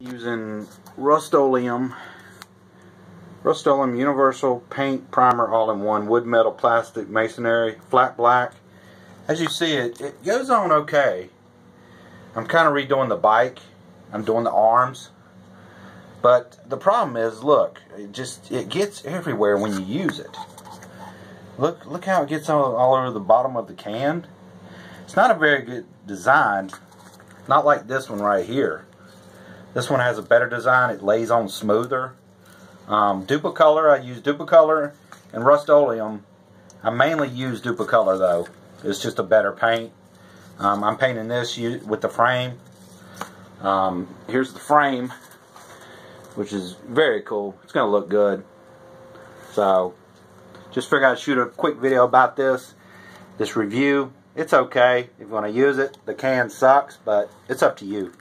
using Rust-Oleum Rust-Oleum Universal Paint Primer All-in-One Wood Metal Plastic Masonry Flat Black. As you see it it goes on okay. I'm kind of redoing the bike. I'm doing the arms. But the problem is look it just it gets everywhere when you use it. Look look how it gets all, all over the bottom of the can. It's not a very good design. Not like this one right here this one has a better design. It lays on smoother. Um, Duplicolor, I use Duplicolor and Rust-Oleum. I mainly use Duplicolor though. It's just a better paint. Um, I'm painting this with the frame. Um, here's the frame, which is very cool. It's going to look good. So, just figured I'd shoot a quick video about this. This review. It's okay if you want to use it. The can sucks, but it's up to you.